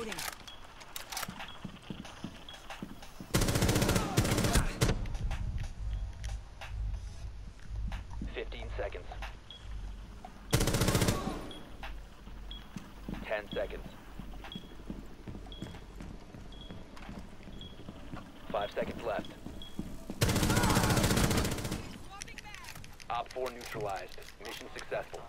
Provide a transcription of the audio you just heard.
Reloading. Fifteen seconds. Ten seconds. Five seconds left. Op 4 neutralized. Mission successful.